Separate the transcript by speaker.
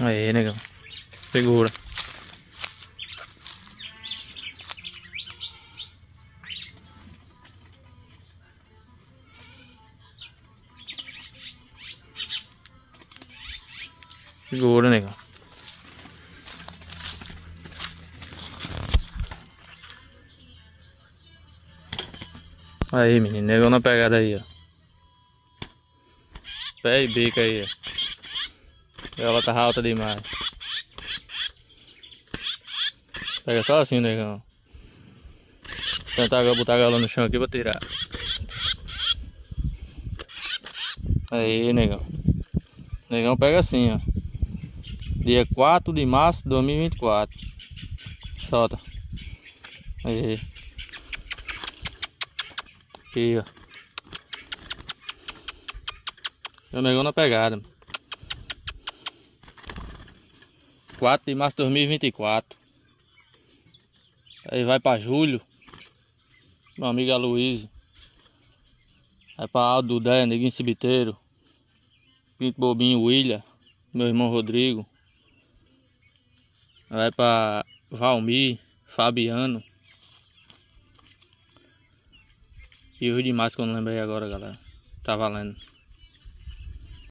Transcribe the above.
Speaker 1: Aí, negão. Segura. Segura, negão. Aí, menino, negão na pegada aí, ó. Pé e bica aí, ó. Ela tá alta demais. Pega só assim, negão. Tentar botar ela no chão aqui pra tirar. Aí, negão. Negão pega assim, ó. Dia 4 de março de 2024. Solta. Aí. Aqui, ó. Meu negão na pegada. 4 de março de 2024. Aí vai pra julho. Meu amigo Aloysio. Vai pra Aldo Dé, Neguinho Cibiteiro. Pinto Bobinho William. Meu irmão Rodrigo. Vai pra Valmir, Fabiano. E os demais que eu não lembrei agora, galera. Tá valendo.